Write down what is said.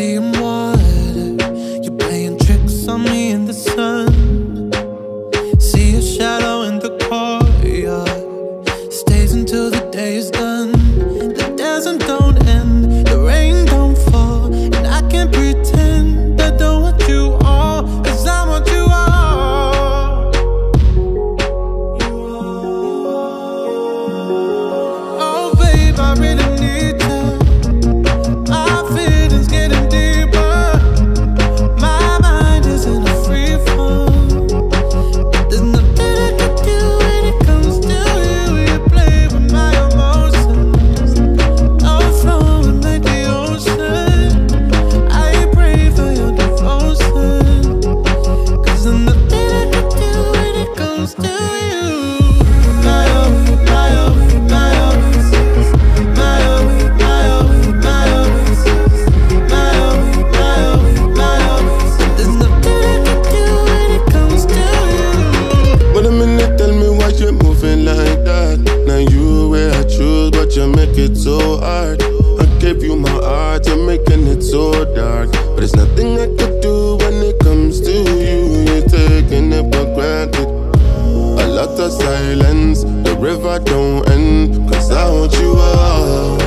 seeing water. You're playing tricks on me in the sun. See a shadow in the courtyard. Stays until the day is done. The desert don't end, the rain don't fall. And I can't pretend I don't want you all. Cause I want you all. Oh, babe, I really need make it so hard. I gave you my heart, you're making it so dark. But there's nothing I could do when it comes to you. You're taking it for granted. A lot of silence, the river don't end. Cause I want you all.